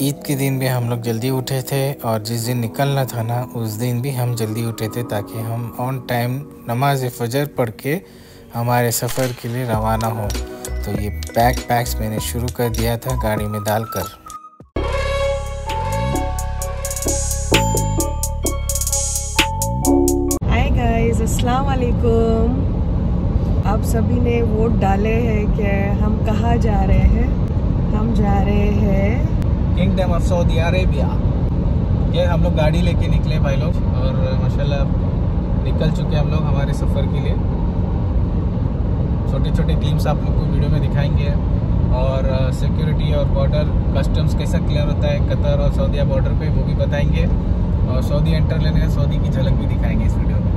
ईद के दिन भी हम लोग जल्दी उठे थे और जिस दिन निकलना था ना, उस दिन भी हम जल्दी उठे थे ताकि हम ऑन टाइम नमाज़ फजर पढ़ के हमारे सफ़र के लिए रवाना हो। तो ये बैग पैक्स मैंने शुरू कर दिया था गाड़ी में डालकर। गाइस आप सभी ने वोट डाले हैं कि हम कहाँ जा रहे हैं? हम जा रहे हैं किंगडम ऑफ़ सऊदी अरेबिया। ये हम लोग गाड़ी लेके निकले भाई लोग, और माशाल्लाह निकल चुके हम लोग हमारे सफ़र के लिए। छोटे छोटे ग्लिम्स आप लोग को वीडियो में दिखाएँगे। और सिक्योरिटी और बॉर्डर कस्टम्स कैसा क्लियर होता है, कतर और सऊदीया बॉर्डर पे, वो भी बताएँगे। और सऊदी एंटर लेने सऊदी की झलक भी दिखाएँगे इस वीडियो में।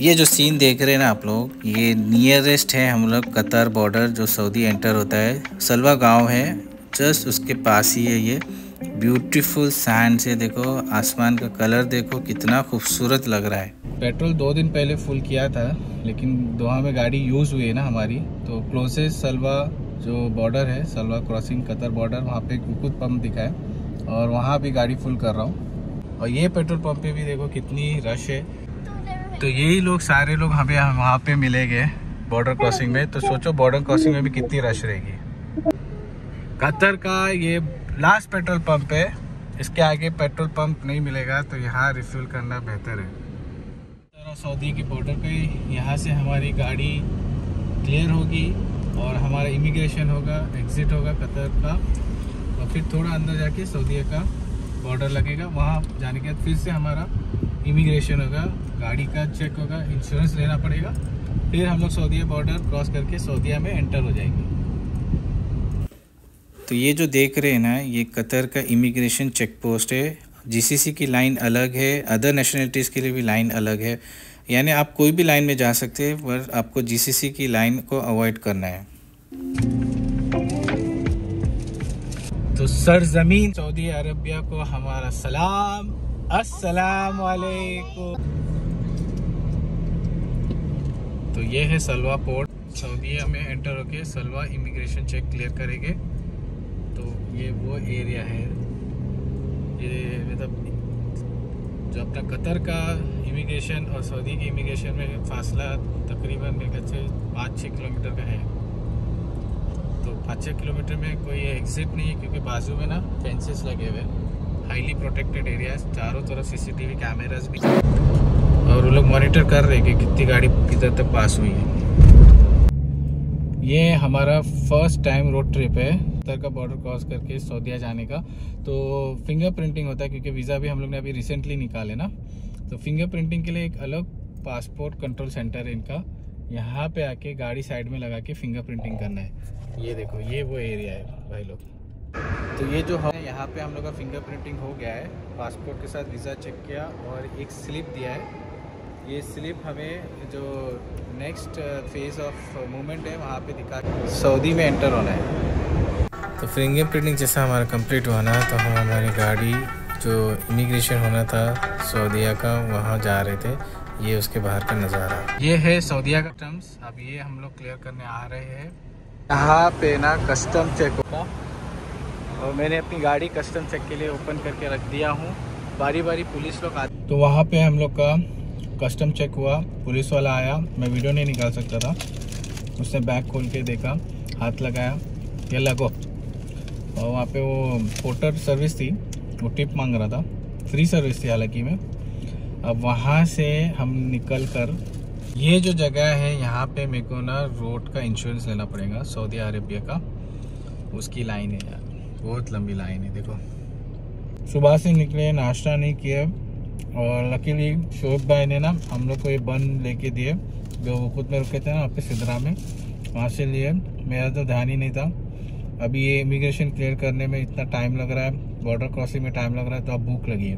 ये जो सीन देख रहे हैं ना आप लोग, ये नियरेस्ट है हम लोग कतर बॉर्डर जो सऊदी एंटर होता है। सलवा गाँव है जस्ट उसके पास ही है ये। ब्यूटीफुल सैंड से देखो, आसमान का कलर देखो, कितना खूबसूरत लग रहा है। पेट्रोल दो दिन पहले फुल किया था, लेकिन दोहा में गाड़ी यूज़ हुई है ना हमारी तो क्लोजेस्ट सलवा जो बॉर्डर है सलवा क्रॉसिंग कतर बॉर्डर वहाँ पे कुकुत पंप दिखा है, और वहाँ भी गाड़ी फुल कर रहा हूँ। और ये पेट्रोल पंप पे भी देखो कितनी रश है। तो यही लोग, सारे लोग हमें, वहाँ पे मिलेंगे बॉर्डर क्रॉसिंग में। तो सोचो बॉर्डर क्रॉसिंग में भी कितनी रश रहेगी। कतर का ये लास्ट पेट्रोल पंप है। इसके आगे पेट्रोल पंप नहीं मिलेगा तो यहाँ रिफ्यूल करना बेहतर है। सऊदी की बॉर्डर पे यहाँ से हमारी गाड़ी क्लियर होगी और हमारा इमिग्रेशन होगा एग्ज़िट होगा कतर का। और फिर थोड़ा अंदर जाके सऊदी का बॉर्डर लगेगा। वहाँ जाने के बाद फिर से हमारा इमिग्रेशन होगा, गाड़ी का चेक होगा इंश्योरेंस लेना पड़ेगा। फिर हम लोग सऊदीया बॉर्डर क्रॉस करके सऊदीया में एंटर हो जाएँगे। तो ये जो देख रहे हैं ना, ये कतर का इमिग्रेशन चेक पोस्ट है जीसीसी की लाइन अलग है अदर नेशनलिटीज़ के लिए भी लाइन अलग है। यानी आप कोई भी लाइन में जा सकते हैं, पर आपको जीसीसी की लाइन को अवॉइड करना है। तो सरजमीन सऊदी अरबिया को हमारा सलाम। अस्सलाम वालेकुम तो ये है सलवा पोर्ट। सऊदीया में एंटर होके सलवा इमिग्रेशन चेक क्लियर करेंगे। ये वो एरिया है, ये मतलब जो अपना कतर का इमिग्रेशन और सऊदी की इमिग्रेशन में फासला तकरीबन मेरे ख्याल से पाँच छः किलोमीटर का है। तो पाँच छः किलोमीटर में कोई एग्जिट नहीं है क्योंकि बाजू में ना फेंसेस लगे हुए हाईली प्रोटेक्टेड एरिया चारों तरफ़ सीसीटीवी कैमरास भी। और वो लोग मॉनिटर कर रहे हैं कि कितनी गाड़ी किधर तक पास हुई है। ये हमारा फ़र्स्ट टाइम रोड ट्रिप है। उत्तर का बॉर्डर क्रॉस करके सऊदिया जाने का। तो फिंगर प्रिंटिंग होता है क्योंकि वीज़ा भी हम लोग ने अभी रिसेंटली निकाले ना। तो फिंगर प्रिंटिंग के लिए एक अलग पासपोर्ट कंट्रोल सेंटर है इनका। यहाँ पे आके गाड़ी साइड में लगा के फिंगर प्रिंटिंग करना है। ये देखो, ये वो एरिया है भाई लोग। तो ये जो है, यहाँ पे हम लोग का फिंगर प्रिंटिंग हो गया है। पासपोर्ट के साथ वीज़ा चेक किया और एक स्लिप दिया है। ये स्लिप हमें जो नेक्स्ट फ़ेज़ ऑफ़ मूवमेंट है, वहाँ पे दिखा सऊदी में एंटर होना है। तो फिंगर प्रिंटिंग जैसा हमारा कंप्लीट हुआ ना तो हम हमारी गाड़ी जो इमिग्रेशन होना था सऊदीया का वहाँ जा रहे थे। ये उसके बाहर का नज़ारा। ये है सऊदीया का टर्म्स अब ये हम लोग क्लियर करने आ रहे हैं। यहाँ पे ना कस्टम चेक होगा और मैंने अपनी गाड़ी कस्टम चेक के लिए ओपन करके रख दिया हूँ। बारी बारी पुलिस लोग आते तो वहाँ पे हम लोग का कस्टम चेक हुआ। पुलिस वाला आया। मैं वीडियो नहीं निकाल सकता था। उसने बैग खोल के देखा हाथ लगाया। ये लगो। और वहाँ पे वो पोर्टर सर्विस थी, वो टिप मांग रहा था। फ्री सर्विस थी हालाँकि में। अब वहाँ से हम निकल कर, ये जो जगह है, यहाँ पे मेरे को ना रोड का इंश्योरेंस लेना पड़ेगा सऊदी अरेबिया का। उसकी लाइन है यार, बहुत लंबी लाइन है, देखो। सुबह से निकले, नाश्ता नहीं किया। और लकीली शोएब भाई ने ना हम लोग को ये बन लेके दिए। जो वो खुद में रुके थे ना पे सिदरा में, वहाँ से लिए। मेरा तो ध्यान ही नहीं था। अभी ये इमिग्रेशन क्लियर करने में इतना टाइम लग रहा है बॉर्डर क्रॉसिंग में टाइम लग रहा है तो अब भूख लगी है।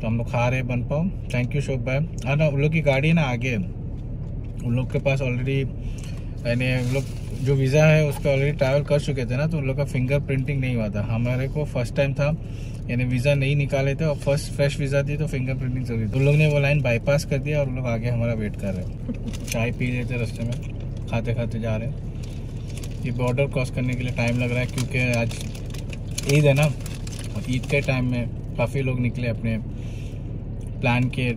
तो हम लोग खा रहे हैं, बन पाओ। थैंक यू शोभ भाई हाँ ना, उन लोग की गाड़ी ना आगे उन लोग के पास ऑलरेडी यानी उन लोग जो वीज़ा है उस पर ऑलरेडी ट्रैवल कर चुके थे ना तो उन लोग का फिंगर प्रिंटिंग नहीं हुआ था। हमारे को फ़र्स्ट टाइम था, यानी वीज़ा नहीं निकाले थे, और फ़र्स्ट फ्रेश वीज़ा थी तो फिंगर प्रिंटिंग ज़रूरी थी। उन लोग ने वो लाइन बाईपास कर दिया, और उन लोग आगे हमारा वेट कर रहे हैं। चाय पी रहे थे रास्ते में खाते खाते जा रहे हैं। ये बॉर्डर क्रॉस करने के लिए टाइम लग रहा है क्योंकि आज ईद है ना, और ईद के टाइम में काफ़ी लोग निकले अपने प्लान के।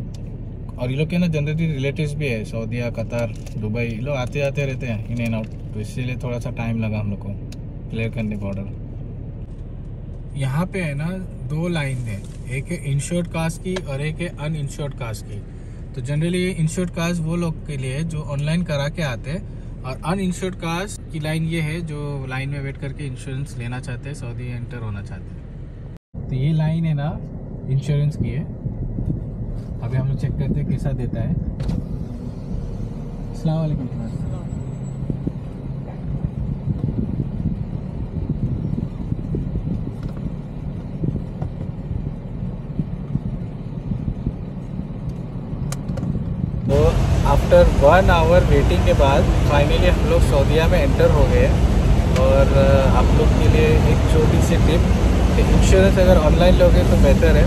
और ये लोग के ना जनरली रिलेटिव्स भी है सऊदीया कतार, दुबई लोग आते जाते रहते हैं इन एंड आउट तो इसीलिए थोड़ा सा टाइम लगा हम लोग को क्लियर करने बॉर्डर यहाँ पे है ना दो लाइन है, एक है इंश्योर्ड कास्ट की और एक है अन इंश्योर्ड कास्ट की। तो जनरली ये इंश्योर्ड कास्ट वो लोग के लिए जो ऑनलाइन करा के आते हैं और अन इंश्योर्ड कास्ट की लाइन ये है, जो लाइन में वेट करके इंश्योरेंस लेना चाहते हैं सऊदी एंटर होना चाहते हैं। तो ये लाइन है ना इंश्योरेंस की है। अभी हम लोग चेक करते हैं, कैसा देता है। अस्सलाम वालेकुम तो आफ्टर वन आवर वेटिंग के बाद फाइनली हम लोग सऊदीया में एंटर हो गए। और आप लोग के लिए एक छोटी सी टिप कि इंश्योरेंस अगर ऑनलाइन लोगे तो बेहतर है।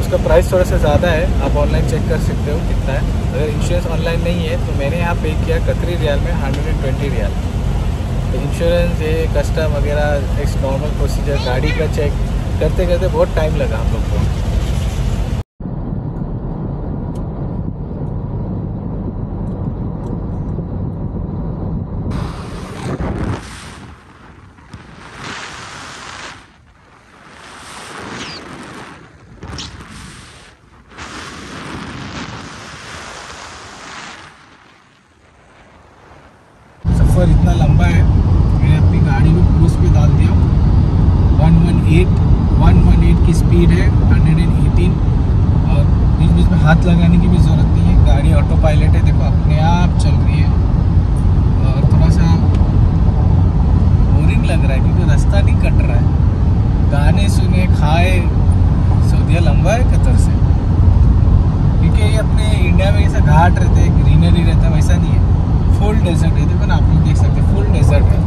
उसका प्राइस थोड़ा सा ज़्यादा है। आप ऑनलाइन चेक कर सकते हो कितना है। अगर इंश्योरेंस ऑनलाइन नहीं है तो मैंने यहाँ पे किया कतरी रियाल में हंड्रेड एंड ट्वेंटी रियाल। तो इंश्योरेंस ये कस्टम वगैरह एक नॉर्मल प्रोसीजर गाड़ी का चेक करते करते बहुत टाइम लगा हम लोग को। सफ़र इतना लंबा है, मैंने अपनी गाड़ी में क्रूज पे डाल दिया। 118 118 की स्पीड है 118 और बीच बीच में हाथ लगाने की भी ज़रूरत नहीं है गाड़ी ऑटो पायलट है देखो अपने आप चल रही है और थोड़ा सा बोरिंग लग रहा है क्योंकि रास्ता नहीं कट रहा है गाने सुने खाए सऊदिया लंबा है कतर से क्योंकि ये अपने इंडिया में जैसा घाट रहते हैं ग्रीनरी रहता है वैसा नहीं है फुल डेजर्ट है देखो ना आप लोग देख सकते हैं फुल डेजर्ट है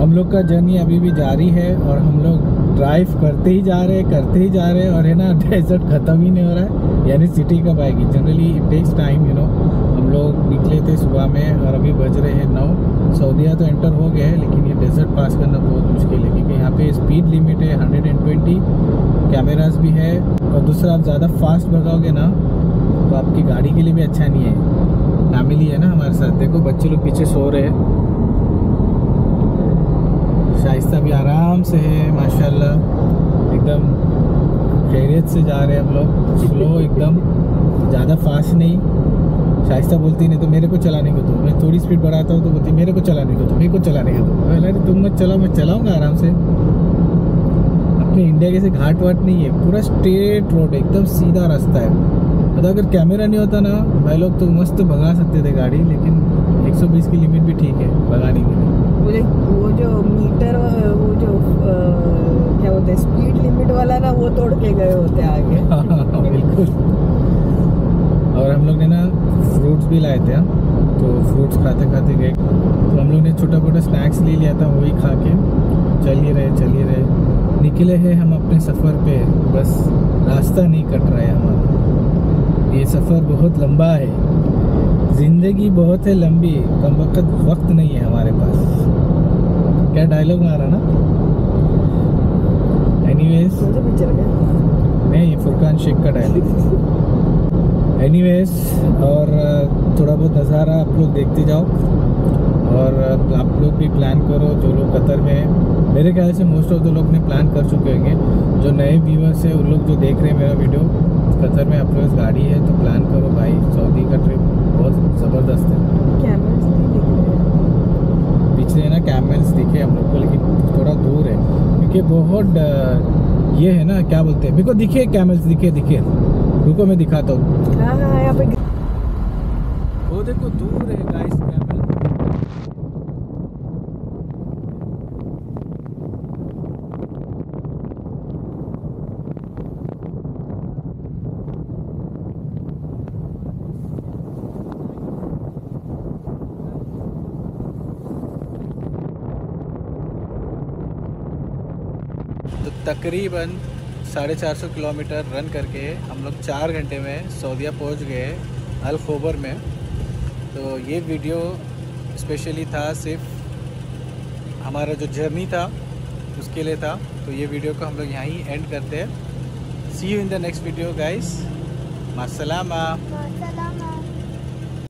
हम लोग का जर्नी अभी भी जारी है और हम लोग ड्राइव करते ही जा रहे हैं, करते ही जा रहे हैं और है ना डेजर्ट ख़त्म ही नहीं हो रहा है। यानी सिटी कब आएगी generally it takes time you know हम लोग निकले थे सुबह में और अभी बज रहे हैं नौ। सऊदीया तो एंटर हो गया है, लेकिन ये डेजर्ट पास करना बहुत मुश्किल है क्योंकि यहाँ पे स्पीड लिमिट है हंड्रेड एंड ट्वेंटी कैमराज भी है। और दूसरा, आप ज़्यादा फास्ट भगाओगे ना तो आपकी गाड़ी के लिए भी अच्छा नहीं है। फैमिली है ना हमारे साथ। देखो, बच्चे लोग पीछे सो रहे हैं। शाइस्ता भी आराम से है, माशाल्लाह। एकदम खैरियत से जा रहे हैं हम लोग। स्लो एकदम। ज़्यादा फास्ट नहीं। शाइस्ता बोलती नहीं तो मेरे को चलाने को दो। मैं थोड़ी स्पीड बढ़ाता हूँ तो बोलती मेरे को चलाने को दो, मेरे को चलाने को दो। अरे तुम मत चलाओ, मैं चलाऊँगा आराम से। अपने इंडिया के से घाट वाट नहीं है। पूरा स्ट्रेट रोड है एकदम सीधा रास्ता है। मतलब अगर कैमरा नहीं होता ना, भाई लोग तो मस्त भगा सकते थे गाड़ी, लेकिन 120 की लिमिट भी ठीक है भगाने के लिए वो जो वो जो मीटर वो जो अ, क्या बोलते हैं स्पीड लिमिट वाला ना वो तोड़ के गए होते आगे। बिल्कुल। और हम लोग ने ना फ्रूट्स भी लाए थे हाँ। तो फ्रूट्स खाते खाते गए। तो हम लोग ने छोटा मोटा स्नैक्स ले लिया था वही खा के। चल ही रहे चल ही रहे। निकले हैं हम अपने सफ़र पे। बस रास्ता नहीं कट रहा है हमारा। ये सफ़र बहुत लंबा है। ज़िंदगी बहुत है लंबी कम वक्त वक्त नहीं है हमारे पास। क्या डायलॉग मारा ना? एनीवेज सा पिक्चर नहीं ये फुरकान शेख का डायलॉग एनीवेज और थोड़ा बहुत नज़ारा आप लोग देखते जाओ। और आप लोग भी प्लान करो जो लोग कतर में हैं। मेरे ख्याल से मोस्ट ऑफ़ द लोग ने प्लान कर चुके होंगे। जो नए व्यूवर्स हैं उन लोग जो देख रहे हैं मेरा वीडियो कतर में आप लोग गाड़ी है तो प्लान करो भाई सऊदी का ट्रिप बहुत ज़बरदस्त है। पीछे ना कैमल्स दिखे हम लोग को लेकिन थोड़ा दूर है। क्योंकि बहुत ये है ना क्या बोलते हैं मेरे को दिखे कैमल्स दिखे दिखे। रुको मैं दिखाता हूँ। हाँ हाँ वो देखो दूर है गाइस तकरीबन साढ़े चार सौ किलोमीटर रन करके हम लोग चार घंटे में सऊदिया पहुँच गए अल खोबर में। तो ये वीडियो स्पेशली था, सिर्फ़ हमारा जो जर्नी था, उसके लिए था। तो ये वीडियो को हम लोग यहाँ ही एंड करते हैं। See you in the next video guys मासलामा.